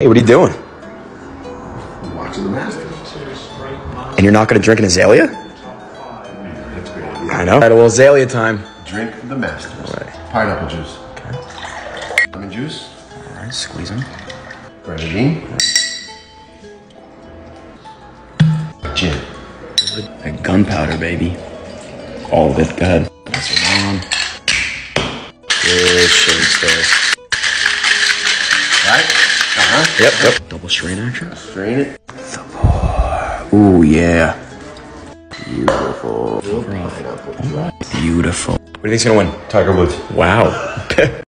Hey, what are you doing? Watching the Masters. And you're not going to drink an azalea? That's a great idea. I know. All right, well, azalea time. Drink the Masters. Right. Pineapple juice. Lemon juice. All right, squeeze them. Grenadine. Gin. Like gunpowder, baby. All of it. Go ahead. That's your mom. Good shakes there. Right? Uh-huh. Yep, yep. Double strain action. Strain it. Ooh, yeah. Beautiful. Pineapple juice. Beautiful. What do you think's gonna win? Tiger Woods. Wow.